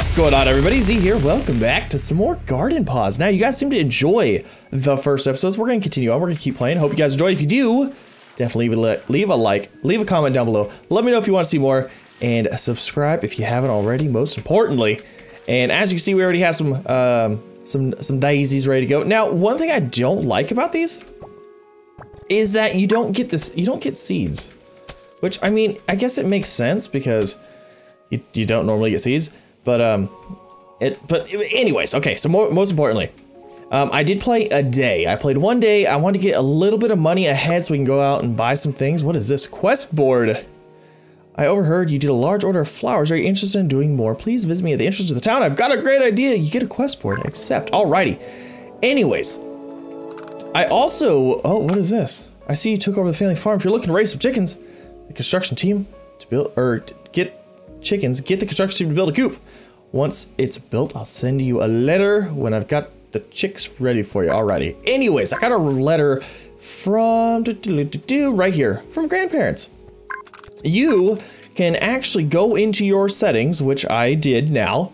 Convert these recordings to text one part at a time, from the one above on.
What's going on, everybody? Z here. Welcome back to some more Garden Paws. Now, you guys seem to enjoy the first episodes. We're going to continue on. We're going to keep playing. Hope you guys enjoy. If you do, definitely leave a, like, leave a comment down below. Let me know if you want to see more, and subscribe if you haven't already. Most importantly, and as you can see, we already have some um, some some daisies ready to go. Now, one thing I don't like about these is that you don't get this. You don't get seeds, which I mean, I guess it makes sense because you, you don't normally get seeds. But um, it. But anyways, okay. So more, most importantly, um, I did play a day. I played one day. I wanted to get a little bit of money ahead so we can go out and buy some things. What is this quest board? I overheard you did a large order of flowers. Are you interested in doing more? Please visit me at the entrance of the town. I've got a great idea. You get a quest board. Accept. Alrighty. Anyways, I also. Oh, what is this? I see you took over the family farm. If you're looking to raise some chickens, the construction team to build or to get chickens, get the construction team to build a coop. Once it's built, I'll send you a letter when I've got the chicks ready for you. Alrighty. Anyways, I got a letter from do right here from grandparents. You can actually go into your settings, which I did now.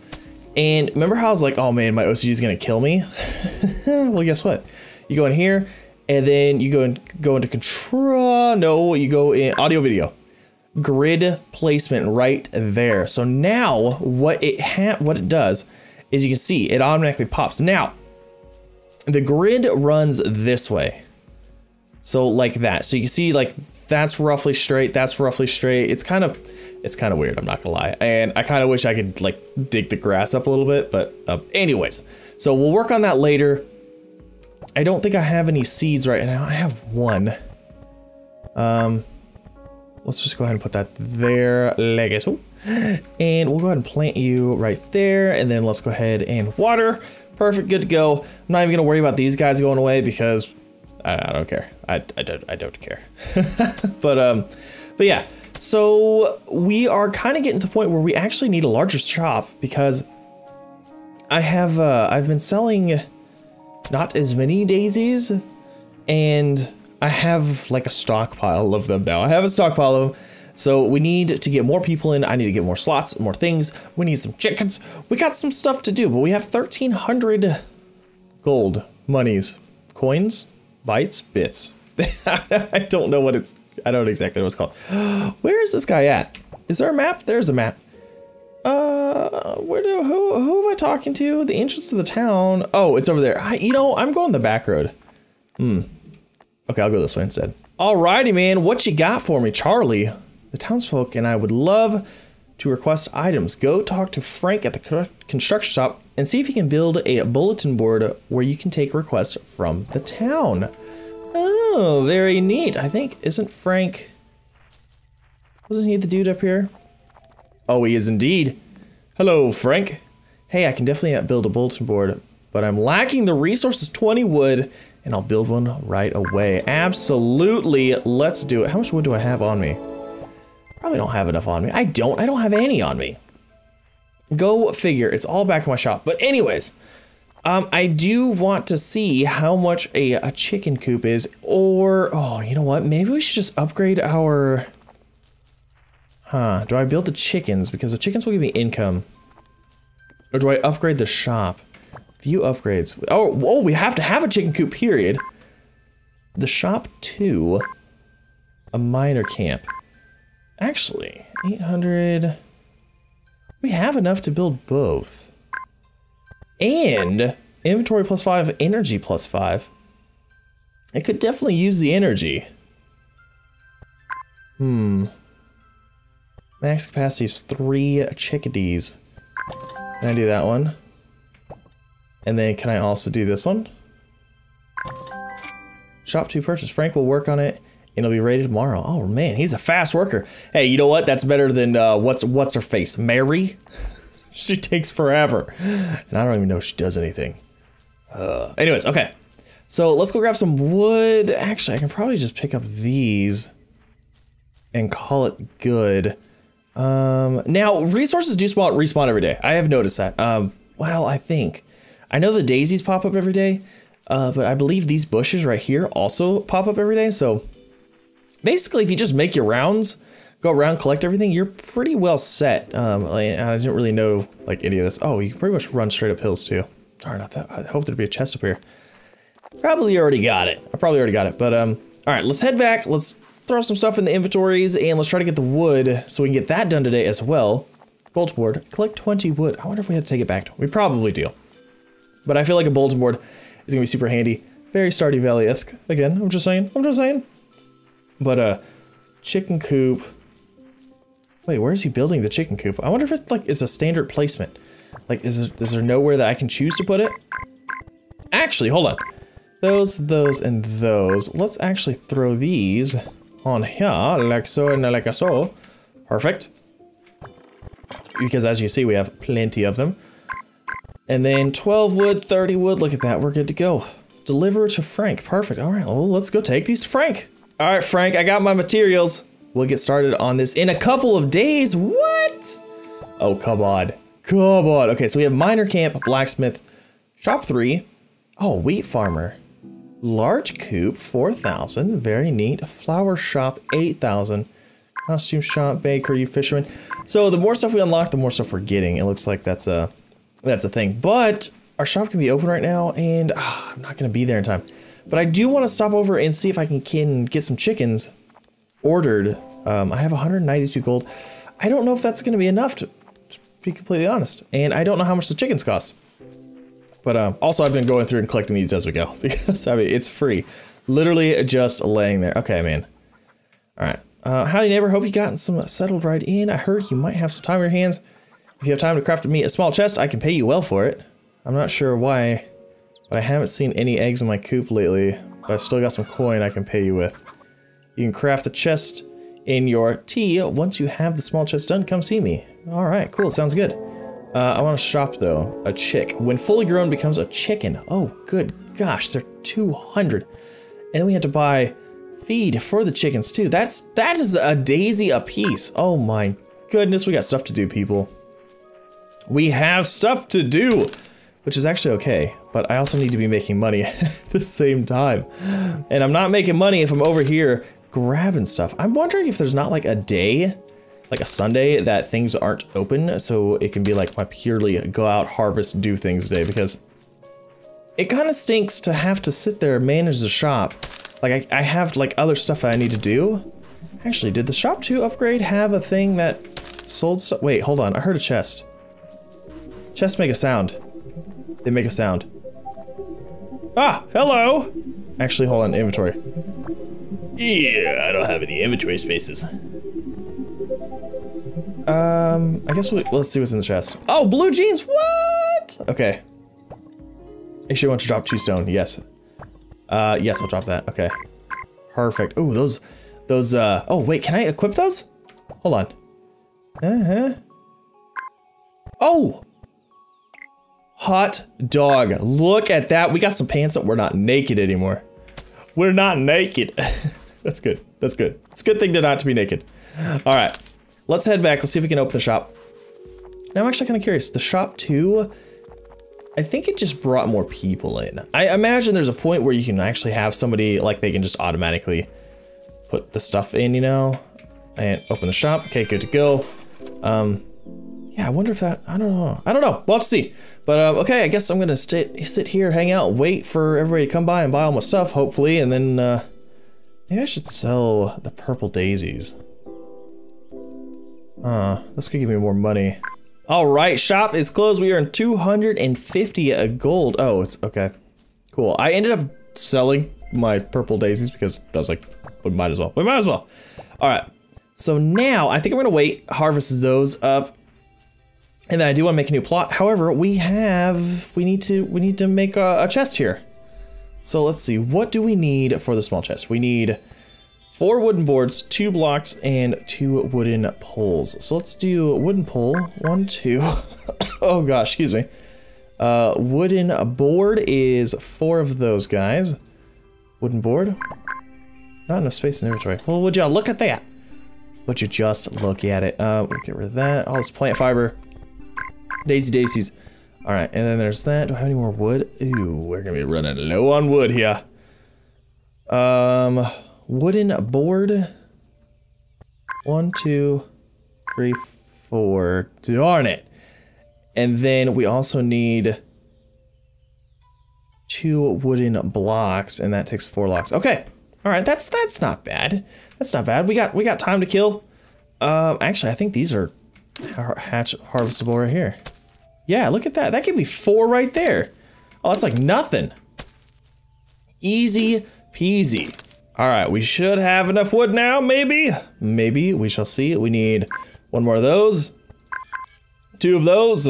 And remember how I was like, oh man, my OCD is gonna kill me? well, guess what? You go in here, and then you go and go into control. No, you go in audio video grid placement right there. So now what it ha what it does is you can see it automatically pops. Now the grid runs this way. So like that. So you can see like that's roughly straight, that's roughly straight. It's kind of it's kind of weird, I'm not gonna lie. And I kind of wish I could like dig the grass up a little bit, but uh, anyways. So we'll work on that later. I don't think I have any seeds right now. I have one. Um, let's just go ahead and put that there like so. And we'll go ahead and plant you right there. And then let's go ahead and water. Perfect, good to go. I'm not even gonna worry about these guys going away because I, I don't care. I, I don't I don't care. but um, but yeah. So we are kind of getting to the point where we actually need a larger shop because I have uh, I've been selling not as many daisies and I have like a stockpile of them now. I have a stockpile of them. So we need to get more people in. I need to get more slots, more things. We need some chickens. We got some stuff to do, but we have 1,300 gold monies, coins, bytes, bits. I don't know what it's, I don't know exactly what it's called. Where is this guy at? Is there a map? There's a map. Uh, where do, who, who am I talking to? The entrance to the town. Oh, it's over there. I, you know, I'm going the back road. Hmm. Okay, I'll go this way instead. Alrighty, man. What you got for me, Charlie? The townsfolk and I would love to request items. Go talk to Frank at the construction shop and see if he can build a bulletin board where you can take requests from the town. Oh, very neat. I think, isn't Frank... Wasn't he the dude up here? Oh, he is indeed. Hello, Frank. Hey, I can definitely uh, build a bulletin board, but I'm lacking the resources 20 wood and I'll build one right away. Absolutely, let's do it. How much wood do I have on me? Probably don't have enough on me. I don't, I don't have any on me. Go figure, it's all back in my shop. But anyways, um, I do want to see how much a, a chicken coop is, or, oh, you know what? Maybe we should just upgrade our, huh, do I build the chickens? Because the chickens will give me income. Or do I upgrade the shop? View upgrades. Oh, oh, we have to have a chicken coop, period. The shop two. A miner camp. Actually, 800. We have enough to build both. And inventory plus five, energy plus five. It could definitely use the energy. Hmm. Max capacity is three chickadees. Can I do that one? And then can I also do this one? Shop to purchase. Frank will work on it and it'll be ready tomorrow. Oh man, he's a fast worker. Hey, you know what? That's better than uh, what's what's her face, Mary. she takes forever, and I don't even know if she does anything. Uh, anyways, okay. So let's go grab some wood. Actually, I can probably just pick up these and call it good. Um, now resources do spawn respawn every day. I have noticed that. Um, well, I think I know the daisies pop up every day, uh, but I believe these bushes right here also pop up every day. So basically, if you just make your rounds, go around, collect everything, you're pretty well set. Um, I didn't really know like any of this. Oh, you can pretty much run straight up hills too. Darn, I, thought, I hope there'd be a chest up here. Probably already got it. I probably already got it. But um, all right, let's head back. Let's throw some stuff in the inventories and let's try to get the wood so we can get that done today as well. Bolt board, collect 20 wood. I wonder if we had to take it back. We probably do. But I feel like a bulletin board is gonna be super handy. Very Stardew Valley-esque. Again, I'm just saying, I'm just saying. But uh, chicken coop. Wait, where is he building the chicken coop? I wonder if it like is a standard placement. Like, is, is there nowhere that I can choose to put it? Actually, hold on. Those, those, and those. Let's actually throw these on here, like so and like so. Perfect. Because as you see, we have plenty of them. And then 12 wood, 30 wood. Look at that. We're good to go. Deliver to Frank. Perfect. All right. Well, let's go take these to Frank. All right, Frank. I got my materials. We'll get started on this in a couple of days. What? Oh, come on. Come on. Okay, so we have miner camp, blacksmith, shop three. Oh, wheat farmer. Large coop, 4,000. Very neat. Flower shop, 8,000. Costume shop, bakery, fisherman. So the more stuff we unlock, the more stuff we're getting. It looks like that's a that's a thing. But our shop can be open right now, and ah, I'm not going to be there in time. But I do want to stop over and see if I can, can get some chickens ordered. Um, I have 192 gold. I don't know if that's going to be enough to, to, be completely honest. And I don't know how much the chickens cost. But um, also, I've been going through and collecting these as we go because I mean it's free, literally just laying there. Okay, man. All right. Uh, howdy, neighbor. Hope you gotten some settled right in. I heard you might have some time on your hands. If you have time to craft me a small chest, I can pay you well for it. I'm not sure why, but I haven't seen any eggs in my coop lately. But I've still got some coin I can pay you with. You can craft the chest in your tea. Once you have the small chest done, come see me. All right, cool. Sounds good. Uh, I want to shop though. A chick. When fully grown becomes a chicken. Oh, good gosh, they're 200. And then we have to buy feed for the chickens too. That's that is a daisy a piece. Oh my goodness, we got stuff to do, people. We have stuff to do, which is actually okay. But I also need to be making money at the same time. And I'm not making money if I'm over here grabbing stuff. I'm wondering if there's not like a day, like a Sunday, that things aren't open. So it can be like my purely go out, harvest, do things day. Because it kind of stinks to have to sit there, manage the shop, like, I, I have, like, other stuff that I need to do. Actually, did the Shop 2 upgrade have a thing that sold stuff? Wait, hold on. I heard a chest. Chests make a sound. They make a sound. Ah, hello! Actually, hold on, inventory. Yeah, I don't have any inventory spaces. Um, I guess we, let's see what's in the chest. Oh, blue jeans, what? Okay. Actually, I want to drop two stone, yes. Uh, yes, I'll drop that. Okay. Perfect. Oh, those, those, uh, oh, wait, can I equip those? Hold on. Uh-huh. Oh! Hot dog. Look at that. We got some pants up. We're not naked anymore. We're not naked. That's good. That's good. It's a good thing to not to be naked. All right. Let's head back. Let's see if we can open the shop. Now I'm actually kind of curious. The shop too I think it just brought more people in. I imagine there's a point where you can actually have somebody, like they can just automatically put the stuff in, you know? And open the shop. Okay, good to go. Um, yeah, I wonder if that, I don't know. I don't know. We'll have to see. But uh, okay, I guess I'm gonna sit, sit here, hang out, wait for everybody to come by and buy all my stuff, hopefully, and then uh, maybe I should sell the purple daisies. Uh, this could give me more money. All right, shop is closed. We earned 250 gold. Oh, it's okay. Cool. I ended up selling my purple daisies because I was like, we might as well. We might as well. All right. So now I think I'm gonna wait, harvest those up, and then I do want to make a new plot. However, we have we need to we need to make a, a chest here. So let's see. What do we need for the small chest? We need four wooden boards, two blocks, and two wooden poles. So let's do wooden pole, one, two. oh gosh, excuse me. Uh, wooden board is four of those guys. Wooden board. Not enough space in inventory. Well, would y'all look at that? Would you just look at it? Uh, we'll get rid of that. All this plant fiber. Daisy daisies. All right, and then there's that. Do I have any more wood? Ooh, we're gonna be running low on wood here. Um, Wooden board. One, two, three, four. Darn it. And then we also need two wooden blocks, and that takes four blocks. Okay. All right, that's that's not bad. That's not bad. We got we got time to kill. Um, actually, I think these are hatch harvestable right here. Yeah, look at that. That gave me four right there. Oh, that's like nothing. Easy peasy. All right, we should have enough wood now, maybe. Maybe, we shall see. We need one more of those. Two of those.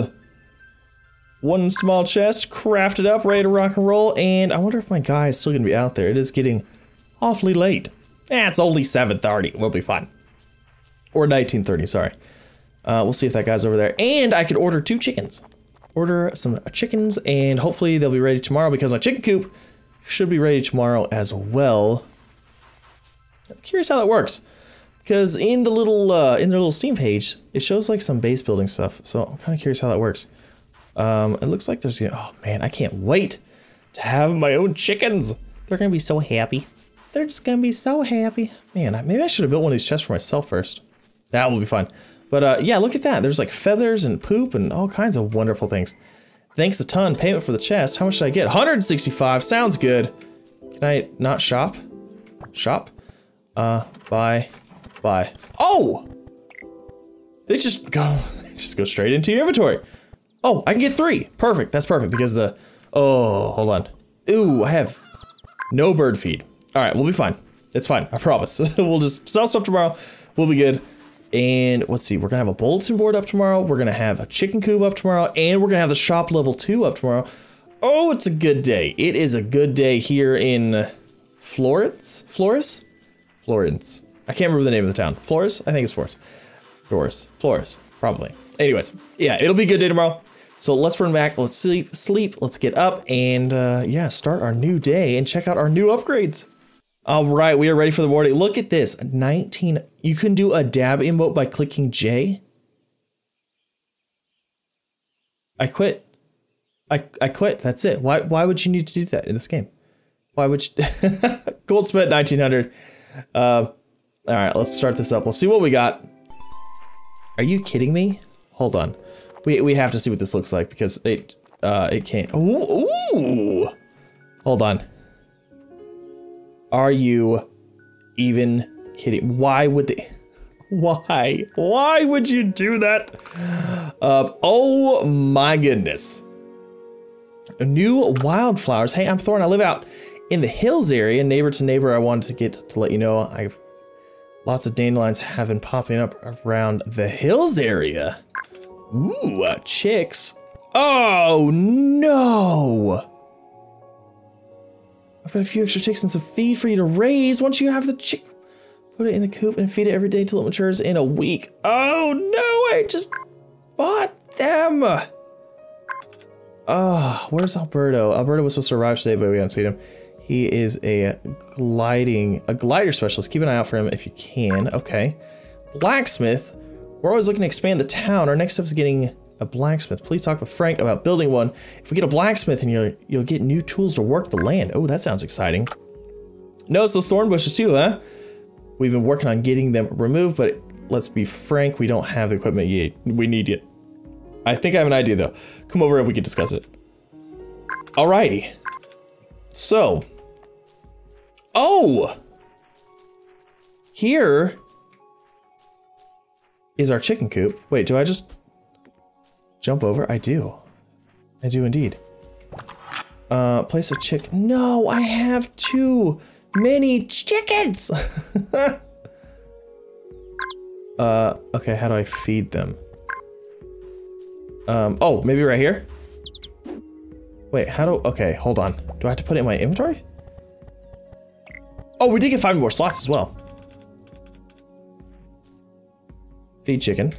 One small chest, crafted up, ready to rock and roll. And I wonder if my guy is still gonna be out there. It is getting awfully late. Eh, it's only 7.30, we'll be fine. Or 1930, sorry. Uh, we'll see if that guy's over there. And I could order two chickens. Order some chickens, and hopefully they'll be ready tomorrow because my chicken coop should be ready tomorrow as well. I'm curious how that works. Because in the little uh, in their little Steam page, it shows like some base building stuff. So I'm kind of curious how that works. Um, it looks like there's oh man, I can't wait to have my own chickens. They're gonna be so happy. They're just gonna be so happy. Man, maybe I should have built one of these chests for myself first. That will be fun. But uh, yeah, look at that. There's like feathers and poop and all kinds of wonderful things. Thanks a ton. Payment for the chest. How much did I get? 165. Sounds good. Can I not shop? Shop? Uh, buy, buy. Oh! They just go, just go straight into your inventory. Oh, I can get three. Perfect. That's perfect because the, oh, hold on. Ooh, I have no bird feed. All right, we'll be fine. It's fine. I promise. we'll just sell stuff tomorrow. We'll be good. And let's see, we're gonna have a bulletin board up tomorrow. We're gonna have a chicken coop up tomorrow, and we're gonna have the shop level two up tomorrow. Oh, it's a good day. It is a good day here in Florence. Florence? Florence. I can't remember the name of the town. Flores? I think it's Flores. Doris. Flores. Probably. Anyways, yeah, it'll be a good day tomorrow. So let's run back, let's sleep, sleep, let's get up, and uh, yeah, start our new day and check out our new upgrades. All right, we are ready for the morning. Look at this, 19. You can do a dab emote by clicking J. I quit. I, I quit, that's it. Why, why would you need to do that in this game? Why would you? Goldsmith 1900. Uh, all right, let's start this up. Let's see what we got. Are you kidding me? Hold on. We, we have to see what this looks like because it uh, it can't. Ooh, ooh. Hold on. Are you even kidding? Why would they? Why? Why would you do that? Uh, oh my goodness. New wildflowers. Hey, I'm Thorn. I live out in the hills area, neighbor to neighbor. I wanted to get to let you know I've lots of dandelions have been popping up around the hills area. Ooh, uh, chicks. Oh, no. I've got a few extra chicks and some feed for you to raise. Once you have the chick, put it in the coop and feed it every day till it matures in a week. Oh, no, I just bought them. Ah, oh, where's Alberto? Alberto was supposed to arrive today, but we haven't seen him. He is a gliding, a glider specialist. Keep an eye out for him if you can. Okay. Blacksmith. We're always looking to expand the town. Our next step is getting a blacksmith. Please talk with Frank about building one. If we get a blacksmith, and you'll you'll get new tools to work the land. Oh, that sounds exciting. Notice those thorn bushes too, huh? We've been working on getting them removed, but let's be frank, we don't have the equipment yet. We need it. I think I have an idea though. Come over and we can discuss it. Alrighty. So. Oh! Here is our chicken coop. Wait, do I just jump over? I do. I do indeed. Uh, place a chick. No, I have too many chickens. uh, okay, how do I feed them? Um, oh, maybe right here? Wait, how do, okay, hold on. Do I have to put it in my inventory? Oh, we did get five more slots as well. Feed chicken.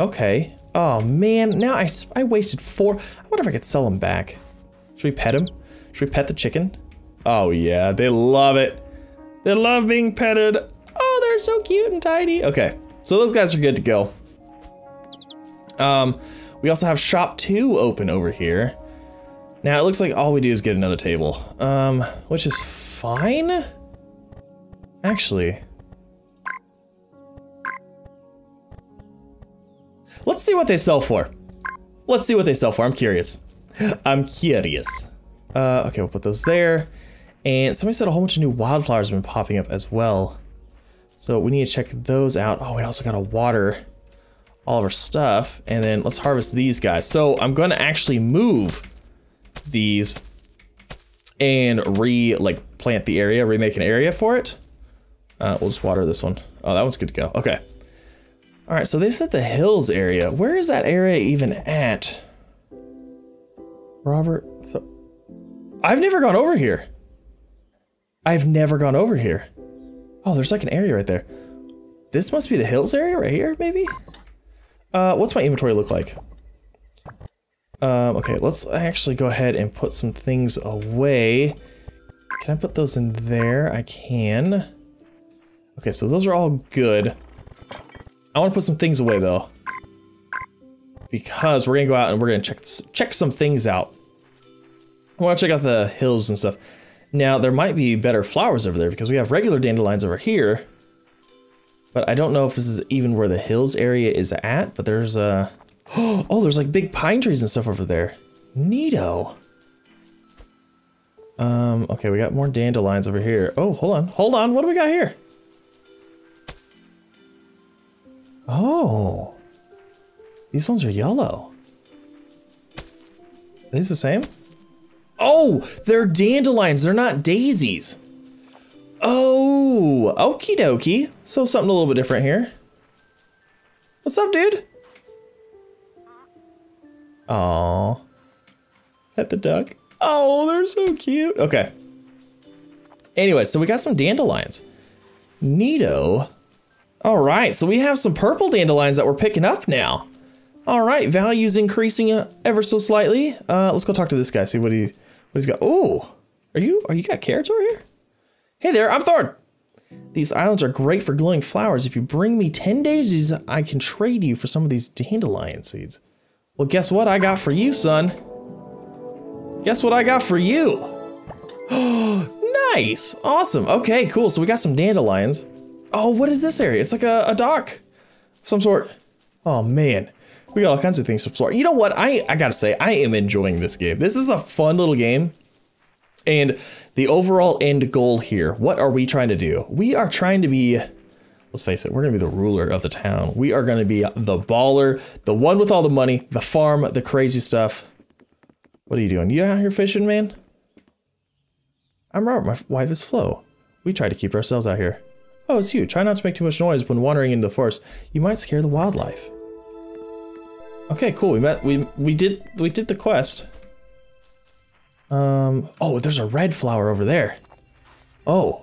Okay. Oh man, now I, I wasted four. I wonder if I could sell them back. Should we pet him? Should we pet the chicken? Oh yeah, they love it. They love being petted. Oh, they're so cute and tiny. Okay, so those guys are good to go. Um, we also have shop two open over here. Now it looks like all we do is get another table, um, which is fine. Actually, Let's see what they sell for. Let's see what they sell for. I'm curious. I'm curious. Uh, okay, we'll put those there. And somebody said a whole bunch of new wildflowers have been popping up as well. So we need to check those out. Oh, we also got to water all of our stuff. And then let's harvest these guys. So I'm going to actually move these and re like plant the area, remake an area for it. Uh, we'll just water this one. Oh, that one's good to go. Okay. All right, so they said the hills area. Where is that area even at? Robert, I've never gone over here. I've never gone over here. Oh, there's like an area right there. This must be the hills area right here, maybe? Uh, what's my inventory look like? Um, okay, let's actually go ahead and put some things away. Can I put those in there? I can. Okay, so those are all good. I want to put some things away though. Because we're gonna go out and we're gonna check check some things out. I want to check out the hills and stuff. Now, there might be better flowers over there because we have regular dandelions over here. But I don't know if this is even where the hills area is at, but there's a... Uh... Oh, there's like big pine trees and stuff over there. Neato. Um, okay, we got more dandelions over here. Oh, hold on, hold on, what do we got here? Oh. These ones are yellow. Are these the same? Oh, they're dandelions. They're not daisies. Oh, okie dokie. So something a little bit different here. What's up, dude? Aw. Pet the duck. Oh, they're so cute. Okay. Anyway, so we got some dandelions. Neato. All right, so we have some purple dandelions that we're picking up now. All right, value's increasing uh, ever so slightly. Uh, let's go talk to this guy, see what he what he's got. Oh, are you, are you got carrots over here? Hey there, I'm Thor. These islands are great for glowing flowers. If you bring me 10 daisies, I can trade you for some of these dandelion seeds. Well, guess what I got for you, son? Guess what I got for you? Oh, nice. Awesome. Okay, cool. So we got some dandelions. Oh, what is this area? It's like a, a dock of some sort. Oh, man. We got all kinds of things to explore. You know what? I, I gotta say, I am enjoying this game. This is a fun little game. And the overall end goal here, what are we trying to do? We are trying to be, let's face it, we're gonna be the ruler of the town. We are gonna be the baller, the one with all the money, the farm, the crazy stuff. What are you doing? You out here fishing, man? I'm Robert, my wife is Flo. We try to keep ourselves out here. Oh, it's you. Try not to make too much noise when wandering into the forest. You might scare the wildlife. Okay, cool. We met. We we did we did the quest. Um. Oh, there's a red flower over there. Oh.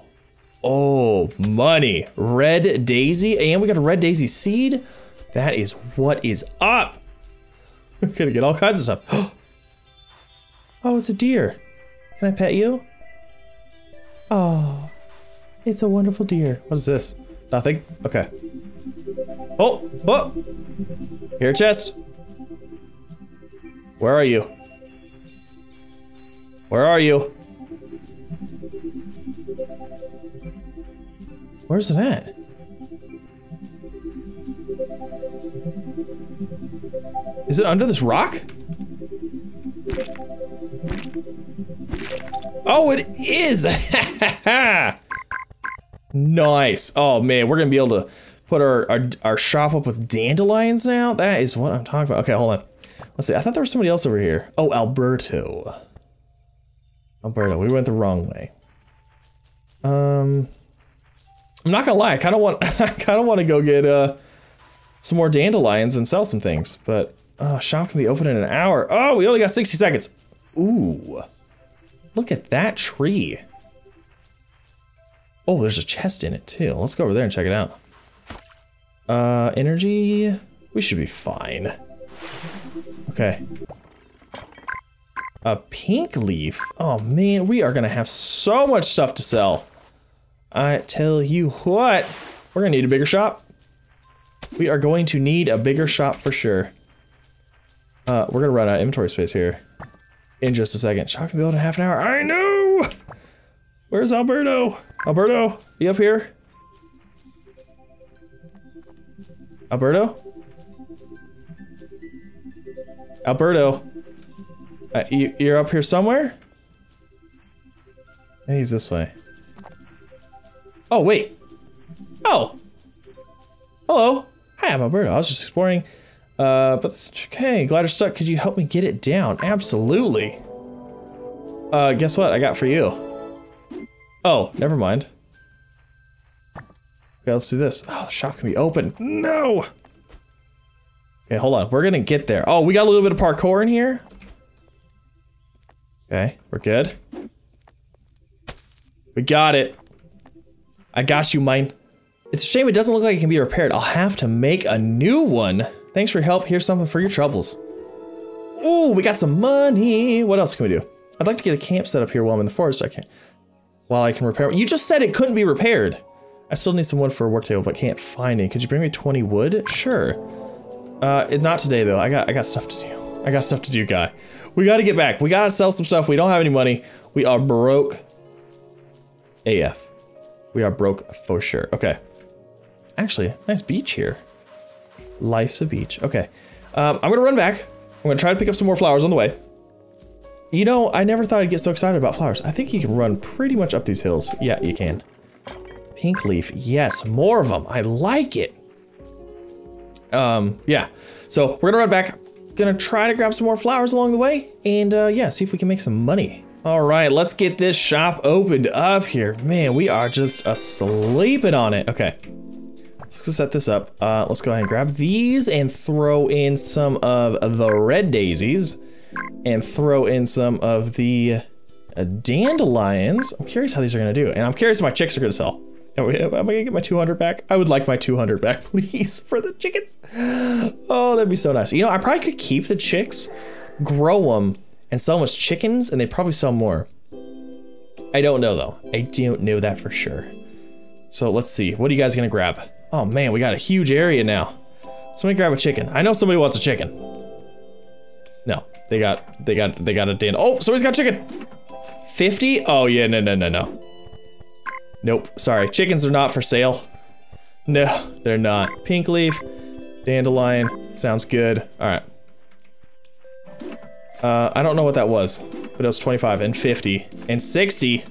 Oh, money. Red daisy, and we got a red daisy seed. That is what is up. We're gonna get all kinds of stuff. oh, it's a deer. Can I pet you? Oh, it's a wonderful deer. What is this? Nothing? Okay. Oh, oh! Here, chest. Where are you? Where are you? Where's it at? Is it under this rock? Oh, it is! nice. Oh man, we're gonna be able to put our, our, our shop up with dandelions now? That is what I'm talking about. Okay, hold on. Let's see. I thought there was somebody else over here. Oh, Alberto. Alberto, we went the wrong way. Um, I'm not gonna lie. I kind of want, I kind of want to go get uh some more dandelions and sell some things, but uh, shop can be open in an hour. Oh, we only got 60 seconds. Ooh, look at that tree. Oh, there's a chest in it too. Let's go over there and check it out. Uh, energy. We should be fine. Okay. A pink leaf? Oh man, we are gonna have so much stuff to sell. I tell you what, we're gonna need a bigger shop. We are going to need a bigger shop for sure. Uh, we're gonna run out of inventory space here in just a second. Shop can build in half an hour. I know! Where's Alberto? Alberto, you up here? Alberto? Alberto. Uh, you, you're up here somewhere? He's this way. Oh, wait. Oh. Hello. Hi, I'm Alberto. I was just exploring. Uh, but it's okay. Glider stuck. Could you help me get it down? Absolutely. Uh, guess what? I got for you. Oh, never mind. Okay, let's do this. Oh, the shop can be open. No. Okay, hold on. We're gonna get there. Oh, we got a little bit of parkour in here. Okay, we're good. We got it. I got you, mine. It's a shame it doesn't look like it can be repaired. I'll have to make a new one. Thanks for your help. Here's something for your troubles. Ooh, we got some money. What else can we do? I'd like to get a camp set up here while I'm in the forest. I can, while I can repair. You just said it couldn't be repaired. I still need some wood for a work table, but can't find any. Could you bring me 20 wood? Sure. Uh, not today though. I got I got stuff to do. I got stuff to do, guy. We got to get back. We got to sell some stuff. We don't have any money. We are broke. AF. We are broke for sure. Okay. Actually, nice beach here. Life's a beach. Okay. Um, I'm gonna run back. I'm gonna try to pick up some more flowers on the way. You know, I never thought I'd get so excited about flowers. I think you can run pretty much up these hills. Yeah, you can. Pink leaf. Yes, more of them. I like it. Um, yeah. So we're gonna run back. Gonna try to grab some more flowers along the way. And uh, yeah, see if we can make some money. All right, let's get this shop opened up here. Man, we are just sleeping on it. Okay. Let's set this up. Uh, let's go ahead and grab these and throw in some of the red daisies and throw in some of the uh, dandelions. I'm curious how these are gonna do. And I'm curious if my chicks are gonna sell. Am I gonna get my 200 back? I would like my 200 back, please, for the chickens. Oh, that'd be so nice. You know, I probably could keep the chicks, grow them, and sell them as chickens, and they probably sell more. I don't know though. I don't know that for sure. So let's see. What are you guys gonna grab? Oh man, we got a huge area now. Somebody grab a chicken. I know somebody wants a chicken. They got, they got, they got a dan. Oh, somebody's got chicken. 50? Oh yeah, no, no, no, no. Nope, sorry. Chickens are not for sale. No, they're not. Pink leaf, dandelion, sounds good. All right. Uh, I don't know what that was, but it was 25 and 50 and 60,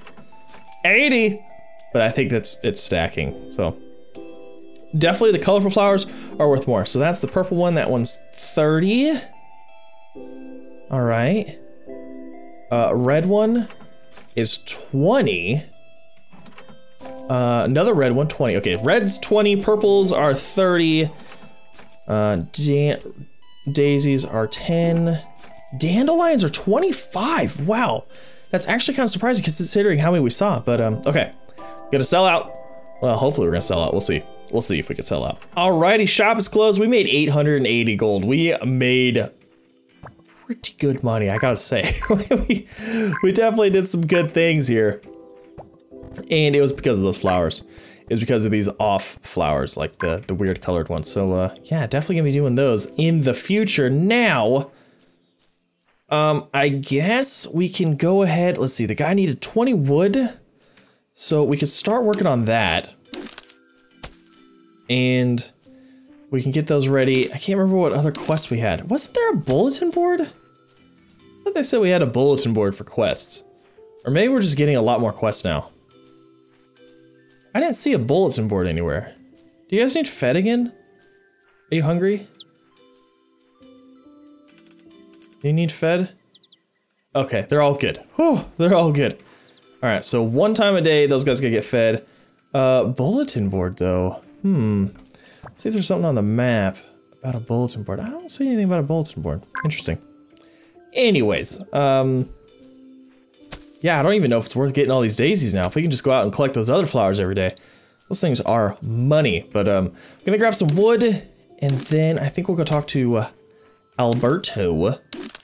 80. But I think that's it's stacking. So definitely the colorful flowers are worth more. So that's the purple one. That one's 30. All right. Uh, red one is 20. Uh, another red one, 20. Okay, red's 20, purples are 30. Uh, da daisies are 10. Dandelions are 25. Wow. That's actually kind of surprising considering how many we saw. But, um, okay. Gonna sell out. Well, hopefully we're gonna sell out. We'll see. We'll see if we can sell out. Alrighty, shop is closed. We made 880 gold. We made pretty good money, I gotta say. we, we definitely did some good things here. And it was because of those flowers. It was because of these off flowers, like the, the weird colored ones. So uh, yeah, definitely gonna be doing those in the future. Now, um, I guess we can go ahead. Let's see, the guy needed 20 wood. So we could start working on that. And we can get those ready. I can't remember what other quests we had. Wasn't there a bulletin board? I thought they said we had a bulletin board for quests. Or maybe we're just getting a lot more quests now. I didn't see a bulletin board anywhere. Do you guys need fed again? Are you hungry? Do you need fed? Okay, they're all good. Whew, they're all good. All right, so one time a day, those guys gonna get fed. Uh, bulletin board though. Hmm. Let's see if there's something on the map about a bulletin board. I don't see anything about a bulletin board. Interesting. Anyways, um, yeah, I don't even know if it's worth getting all these daisies now. If we can just go out and collect those other flowers every day. Those things are money. But um, I'm gonna grab some wood, and then I think we'll go talk to uh, Alberto.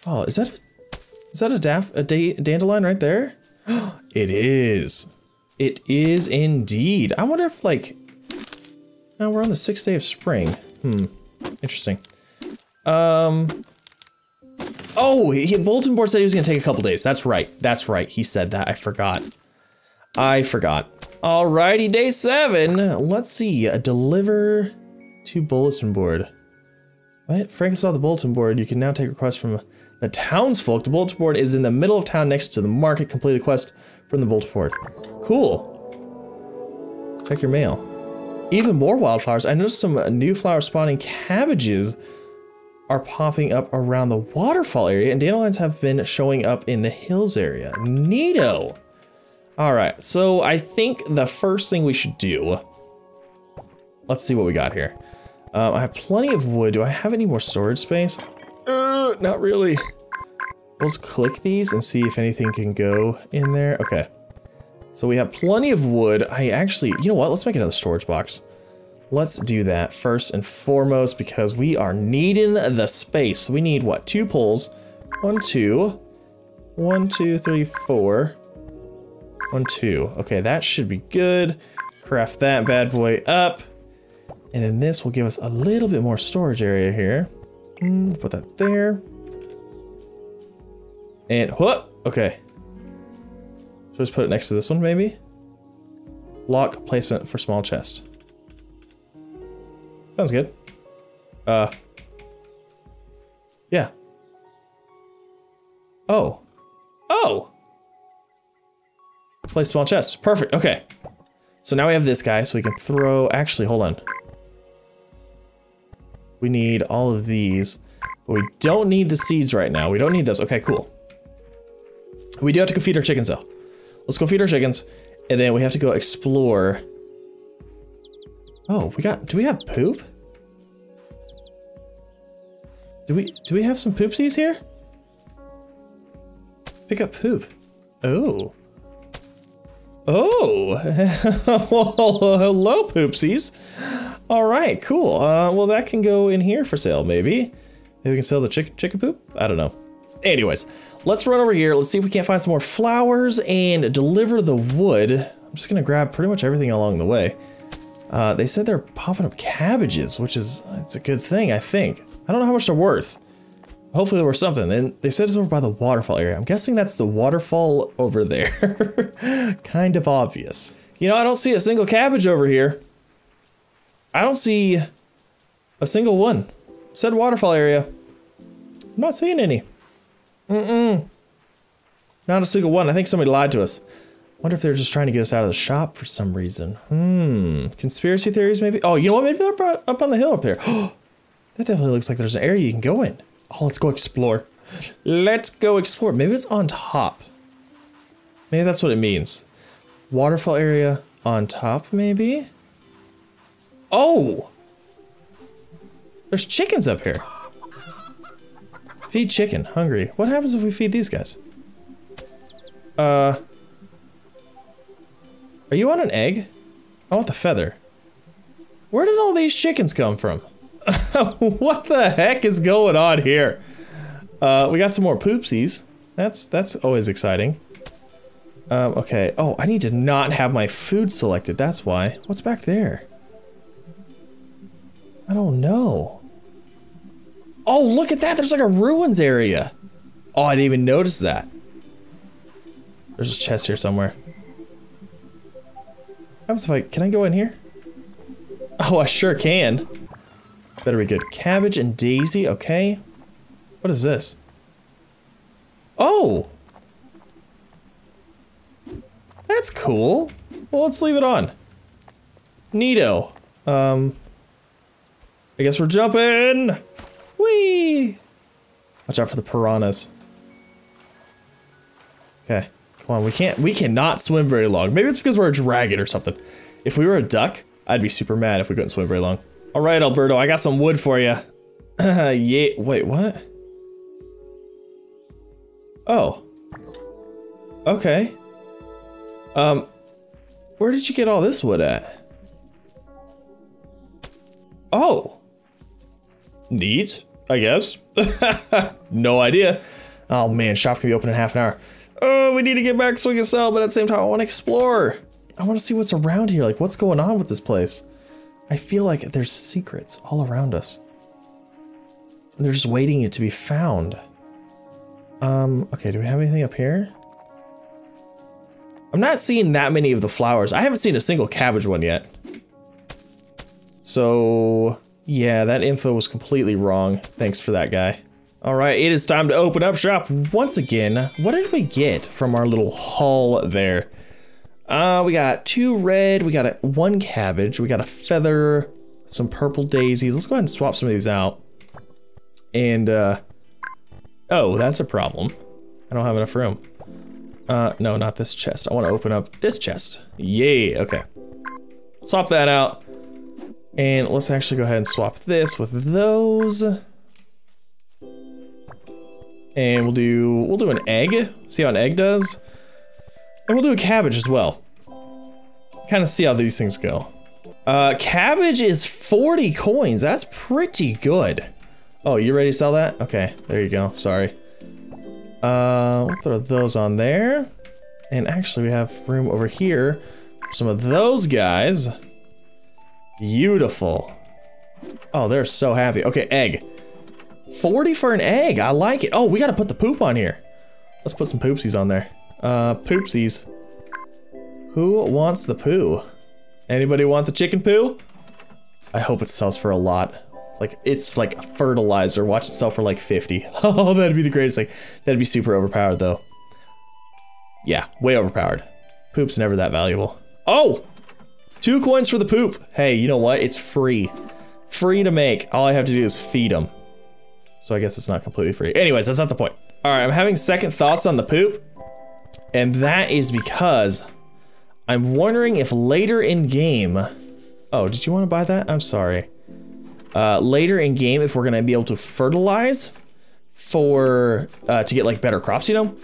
Oh, is that a, that a, daff, a da dandelion right there? it is. It is indeed. I wonder if like, now we're on the sixth day of spring. Hmm, interesting. Um, Oh, he, bulletin board said he was gonna take a couple days. That's right. That's right. He said that. I forgot. I forgot. Alrighty, day seven. Let's see. Uh, deliver to bulletin board. What? Frank saw the bulletin board. You can now take requests from the townsfolk. The bulletin board is in the middle of town next to the market. Complete a quest from the bulletin board. Cool. Check your mail. Even more wildflowers. I noticed some new flower spawning cabbages are popping up around the waterfall area, and dandelions have been showing up in the hills area. Neato. All right, so I think the first thing we should do, let's see what we got here. Um, I have plenty of wood. Do I have any more storage space? Uh, not really. Let's click these and see if anything can go in there. Okay. So we have plenty of wood. I actually, you know what? Let's make another storage box. Let's do that first and foremost because we are needing the space. We need what? Two poles. One, two. One, two, three, four. One, two. Okay, that should be good. Craft that bad boy up. And then this will give us a little bit more storage area here. Mm, put that there. And what? Okay. So just put it next to this one, maybe? Lock placement for small chest. Sounds good. Uh. Yeah. Oh. Oh! Play small chest. Perfect. Okay. So now we have this guy, so we can throw... Actually, hold on. We need all of these. But we don't need the seeds right now. We don't need those. Okay, cool. We do have to go feed our chickens, though. Let's go feed our chickens, and then we have to go explore. Oh, we got, do we have poop? Do we, do we have some poopsies here? Pick up poop. Oh. Oh, well, hello poopsies. All right, cool. Uh, well, that can go in here for sale, maybe. Maybe we can sell the chicken chicken poop? I don't know. Anyways, let's run over here. Let's see if we can't find some more flowers and deliver the wood. I'm just gonna grab pretty much everything along the way. Uh, they said they're popping up cabbages, which is, it's a good thing, I think. I don't know how much they're worth. Hopefully they're worth something. And they said it's over by the waterfall area. I'm guessing that's the waterfall over there. kind of obvious. You know, I don't see a single cabbage over here. I don't see a single one. Said waterfall area. I'm not seeing any. Mm-mm. Not a single one. I think somebody lied to us. Wonder if they're just trying to get us out of the shop for some reason. Hmm. Conspiracy theories, maybe? Oh, you know what? Maybe they're up on the hill up there. that definitely looks like there's an area you can go in. Oh, let's go explore. Let's go explore. Maybe it's on top. Maybe that's what it means. Waterfall area on top, maybe? Oh! There's chickens up here. Feed chicken. Hungry. What happens if we feed these guys? Uh... Are you on an egg? I want the feather. Where did all these chickens come from? what the heck is going on here? Uh, we got some more poopsies. That's that's always exciting. Um, okay. Oh, I need to not have my food selected. That's why. What's back there? I don't know. Oh, look at that. There's like a ruins area. Oh, I didn't even notice that. There's a chest here somewhere. What happens if I, can I go in here? Oh, I sure can. Better be good. Cabbage and daisy, okay. What is this? Oh! That's cool. Well, let's leave it on. Neato. Um, I guess we're jumping! Whee! Watch out for the piranhas. Okay. Come on, we can't- we cannot swim very long. Maybe it's because we're a dragon or something. If we were a duck, I'd be super mad if we couldn't swim very long. Alright, Alberto, I got some wood for you. yeah, wait, what? Oh. Okay. Um, where did you get all this wood at? Oh. Neat. I guess. no idea. Oh man, shop can be open in half an hour. Oh, we need to get back so we can sell, but at the same time, I want to explore. I want to see what's around here. Like, what's going on with this place? I feel like there's secrets all around us. They're just waiting it to be found. Um, okay, do we have anything up here? I'm not seeing that many of the flowers. I haven't seen a single cabbage one yet. So, Yeah, that info was completely wrong. Thanks for that, guy. All right, it is time to open up shop once again. What did we get from our little haul there? Uh, we got two red, we got a, one cabbage, we got a feather, some purple daisies. Let's go ahead and swap some of these out. And, uh, oh, that's a problem. I don't have enough room. Uh, no, not this chest. I want to open up this chest. Yay, okay. Swap that out. And let's actually go ahead and swap this with those. And we'll do, we'll do an egg. See how an egg does? And we'll do a cabbage as well. Kind of see how these things go. Uh, cabbage is 40 coins. That's pretty good. Oh, you ready to sell that? Okay, there you go. Sorry. Uh, we'll throw those on there. And actually we have room over here for some of those guys. Beautiful. Oh, they're so happy. Okay, egg. 40 for an egg. I like it. Oh, we got to put the poop on here. Let's put some poopsies on there. Uh, poopsies. Who wants the poo? Anybody want the chicken poo? I hope it sells for a lot. Like, it's like fertilizer. Watch it sell for like 50. Oh, that'd be the greatest thing. That'd be super overpowered, though. Yeah, way overpowered. Poop's never that valuable. Oh! Two coins for the poop. Hey, you know what? It's free. Free to make. All I have to do is feed them. So I guess it's not completely free. Anyways, that's not the point. All right, I'm having second thoughts on the poop. And that is because I'm wondering if later in game... Oh, did you want to buy that? I'm sorry. Uh, later in game, if we're going to be able to fertilize for... Uh, to get like better crops, you know?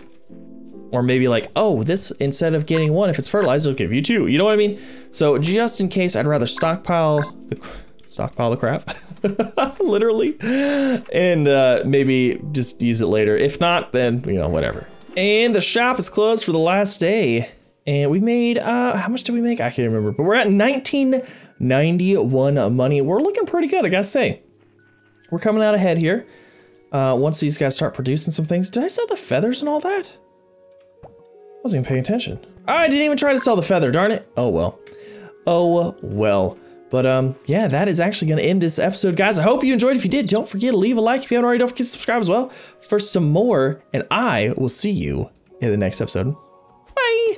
Or maybe like, oh, this, instead of getting one, if it's fertilized, it'll give you two. You know what I mean? So just in case, I'd rather stockpile the, stockpile the crap, literally, and uh, maybe just use it later. If not, then, you know, whatever. And the shop is closed for the last day. And we made, uh, how much did we make? I can't remember, but we're at 1991 money. We're looking pretty good, I gotta say. We're coming out ahead here. Uh, once these guys start producing some things. Did I sell the feathers and all that? I wasn't even paying attention. I didn't even try to sell the feather, darn it. Oh well. Oh well. But um, yeah, that is actually gonna end this episode, guys. I hope you enjoyed. If you did, don't forget to leave a like. If you haven't already, don't forget to subscribe as well for some more. And I will see you in the next episode. Bye.